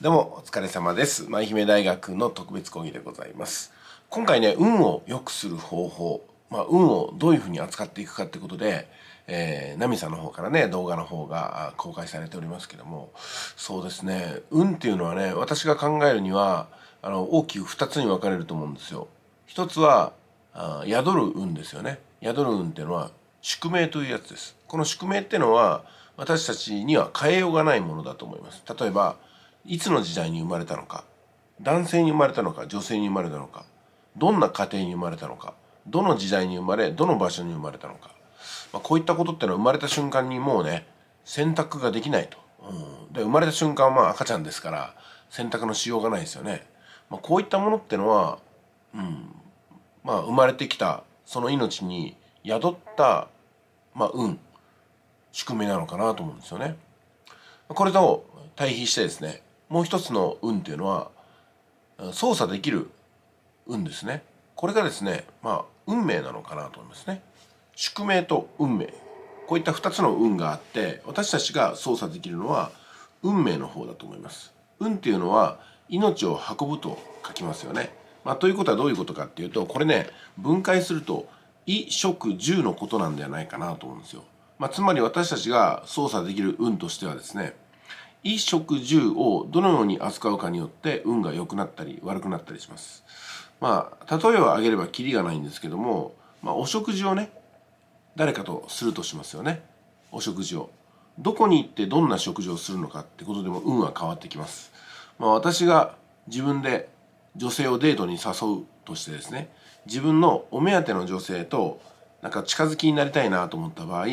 どうもお疲れ様です。舞姫大学の特別講義でございます。今回ね運を良くする方法まあ、運をどういうふうに扱っていくかってことで、えー、ナミさんの方からね動画の方が公開されておりますけどもそうですね運っていうのはね私が考えるにはあの大きく2つに分かれると思うんですよ。一つはあ宿る運ですよね。宿る運っていうのは宿命というやつです。この宿命っていうのは私たちには変えようがないものだと思います。例えばいつの時代に生まれたのか男性に生まれたのか女性に生まれたのかどんな家庭に生まれたのかどの時代に生まれどの場所に生まれたのか、まあ、こういったことってのは生まれた瞬間にもうね選択ができないと、うん、で生まれた瞬間はまあ赤ちゃんですから選択のしようがないですよね、まあ、こういったものってのは、うん、まあ生まれてきたその命に宿った、まあ、運宿命なのかなと思うんですよね。これと対比してですねもう一つの運っていうのは操作できる運ですね。これがですねまあ運命なのかなと思いますね。宿命と運命こういった2つの運があって私たちが操作できるのは運命の方だと思います。運っていうのは命を運ぶと書きますよね。まあ、ということはどういうことかっていうとこれね分解すると衣食住のことなんではないかなと思うんですよ。まあ、つまり私たちが操作できる運としてはですね衣食住をどのように扱うかによって運が良くなったり悪くなったりします。まあ例えを挙げればキリがないんですけども、まあ、お食事をね誰かとするとしますよねお食事を。どこに行ってどんな食事をするのかってことでも運は変わってきます。まあ、私が自分で女性をデートに誘うとしてですね自分のお目当ての女性となんか近づきになりたいなと思った場合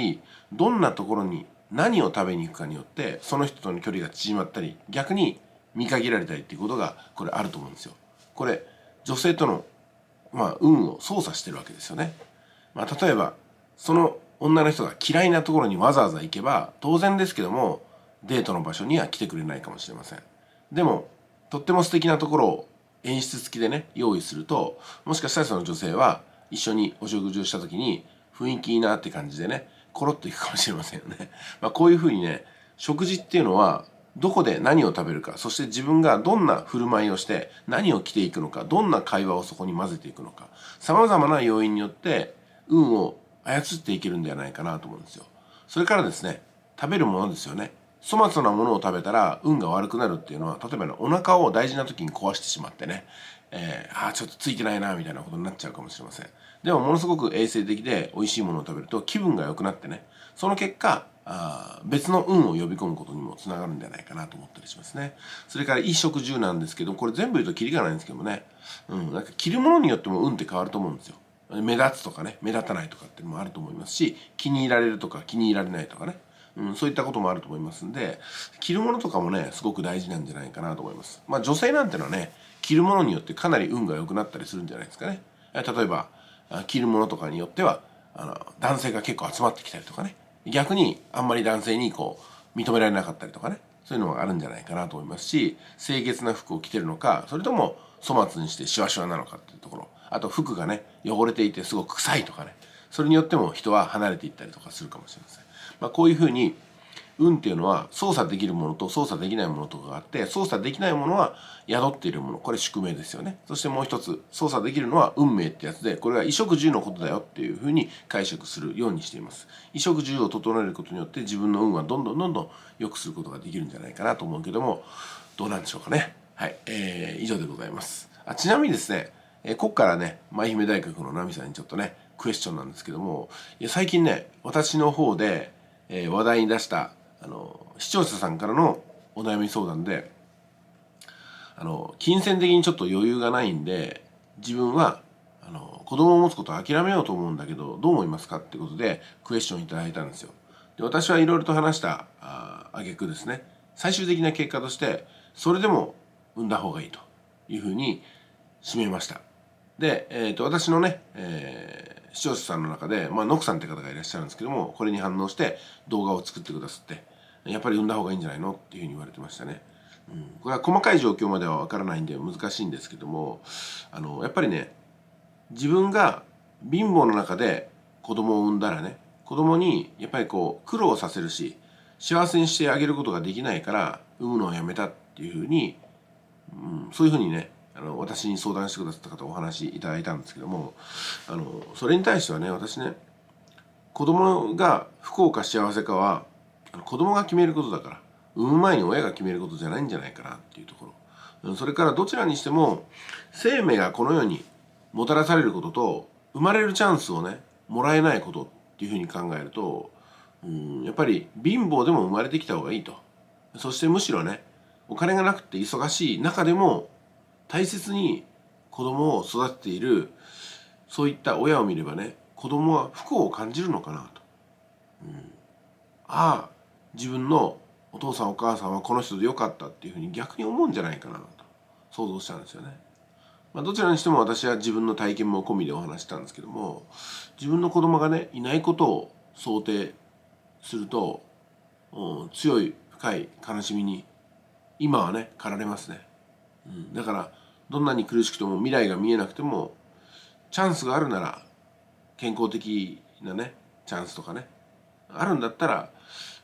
どんなところに何を食べに行くかによってその人との距離が縮まったり逆に見限られたりっていうことがこれあると思うんですよ。これ女性との、まあ、運を操作してるわけですよね。まあ、例えばその女の人が嫌いなところにわざわざ行けば当然ですけどもデートの場所には来てくれないかもしれません。でもとっても素敵なところを演出付きでね用意するともしかしたらその女性は一緒にお食事をした時に雰囲気いいなって感じでねコロッといくかもしれませんよね。まあ、こういうふうにね食事っていうのはどこで何を食べるかそして自分がどんな振る舞いをして何を着ていくのかどんな会話をそこに混ぜていくのかさまざまな要因によって運を操っていけるんではないかなと思うんですよ。それからですね食べるものですよね。粗末なものを食べたら運が悪くなるっていうのは例えば、ね、お腹を大事な時に壊してしまってね、えー、あちょっとついてないなみたいなことになっちゃうかもしれません。でもものすごく衛生的で美味しいものを食べると気分が良くなってねその結果あ別の運を呼び込むことにもつながるんじゃないかなと思ったりしますね。それから衣食住なんですけどこれ全部言うとキリがないんですけどもね、うん、なんか着るものによっても運って変わると思うんですよ。目立つとかね目立たないとかっていうのもあると思いますし気に入られるとか気に入られないとかね。うん、そういったこともあると思いますんで着るものとかもねすごく大事なんじゃないかなと思います。まあ、女性なんてのはね着るものによってかなり運が良くなったりするんじゃないですかね。例えば着るものとかによってはあの男性が結構集まってきたりとかね逆にあんまり男性にこう認められなかったりとかねそういうのがあるんじゃないかなと思いますし清潔な服を着てるのかそれとも粗末にしてシワシワなのかっていうところあと服がね汚れていてすごく臭いとかねそれによっても人は離れていったりとかするかもしれません。まあ、こういうふうに運っていうのは操作できるものと操作できないものとかがあって操作できないものは宿っているもの。これ宿命ですよね。そしてもう一つ操作できるのは運命ってやつでこれは衣食住のことだよっていうふうに解釈するようにしています。衣食住を整えることによって自分の運はどんどんどんどん良くすることができるんじゃないかなと思うけどもどうなんでしょうかね。はい、えー、以上でございます。あちなみにですね、えー、ここからね舞姫大学の奈美さんにちょっとねクエスチョンなんですけどもいや最近ね私の方で、えー、話題に出したあの視聴者さんからのお悩み相談であの金銭的にちょっと余裕がないんで自分はあの子供を持つことを諦めようと思うんだけどどう思いますかってことでクエスチョンいただいたんですよ。で私はいろいろと話したあげくですね最終的な結果としてそれでも産んだ方がいいというふうに締めました。で、えーと、私のね、えー、視聴者さんの中で、まあ、ノクさんって方がいらっしゃるんですけどもこれに反応して動画を作ってくださってやっぱり産んだ方がいいんじゃないのっていうふうに言われてましたね。うん、これは細かい状況までは分からないんで難しいんですけどもあのやっぱりね自分が貧乏の中で子供を産んだらね子供にやっぱりこう苦労させるし幸せにしてあげることができないから産むのをやめたっていうふうに、うん、そういうふうにねあの私に相談してくださった方お話いただいたんですけどもあのそれに対してはね私ね子供が不幸か幸せかは子供が決めることだから産む前に親が決めることじゃないんじゃないかなっていうところ。それからどちらにしても生命がこの世にもたらされることと生まれるチャンスをねもらえないことっていうふうに考えるとうんやっぱり貧乏でも生まれてきた方がいいと。そしてむしろねお金がなくて忙しい中でも大切に子供を育てているそういった親を見ればね子供は不幸を感じるのかなと、うん、ああ自分のお父さんお母さんはこの人でよかったっていうふうに逆に思うんじゃないかなと想像したんですよね。まあ、どちらにしても私は自分の体験も込みでお話したんですけども自分の子供がねいないことを想定すると、うん、強い深い悲しみに今はね駆られますね、だからどんなに苦しくても未来が見えなくてもチャンスがあるなら健康的なねチャンスとかねあるんだったら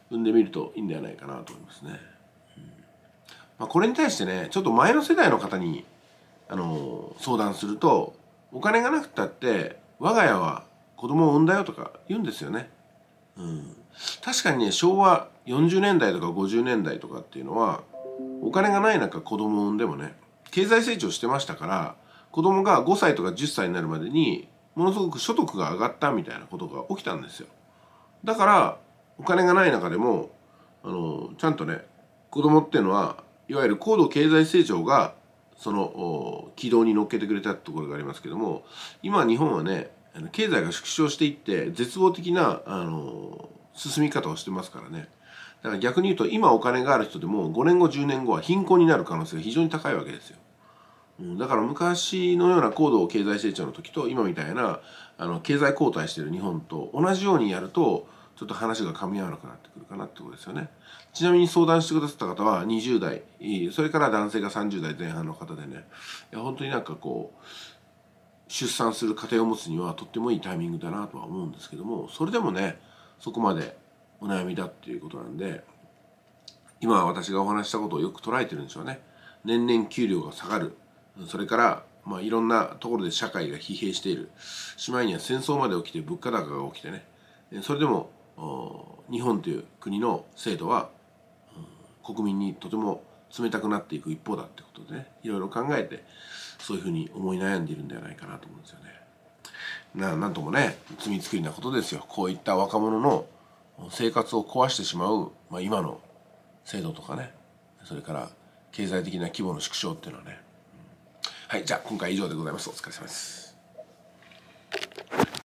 産んでみるといいんではないかなと思いますね。まあ、これに対してねちょっと前の世代の方にあの相談するとお金がなくたって我が家は子供を産んだよとか言うんですよね。うん、確かにね昭和40年代とか50年代とかっていうのはお金がない中子供を産んでもね経済成長してましたから子供が5歳とか10歳になるまでにものすごく所得が上がったみたいなことが起きたんですよ。だからお金がない中でもあのちゃんとね子供っていうのはいわゆる高度経済成長がその軌道に乗っけてくれたところがありますけども今日本はね経済が縮小していって絶望的なあの進み方をしてますからねだから逆に言うと今お金がある人でも5年後10年後は貧困になる可能性が非常に高いわけですよ。だから昔のような高度経済成長の時と今みたいなあの経済後退してる日本と同じようにやるとちょっと話が噛み合わなくなってくるかなってことですよね。ちなみに相談してくださった方は20代、それから男性が30代前半の方でね、いや本当になんかこう、出産する家庭を持つにはとってもいいタイミングだなとは思うんですけども、それでもね、そこまでお悩みだっていうことなんで、今私がお話したことをよく捉えてるんでしょうね。年々給料が下がる。それから、まあ、いろんなところで社会が疲弊している。しまいには戦争まで起きて物価高が起きてね。それでも日本という国の制度は国民にとても冷たくなっていく一方だってことでねいろいろ考えてそういうふうに思い悩んでいるんではないかなと思うんですよね。ななんともね罪作りなことですよこういった若者の生活を壊してしまう、まあ、今の制度とかね。それから経済的な規模の縮小っていうのはね、はいじゃあ今回以上でございます。お疲れ様です。